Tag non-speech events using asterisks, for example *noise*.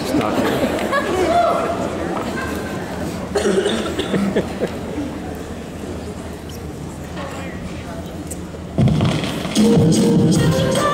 Twitch talking. *laughs*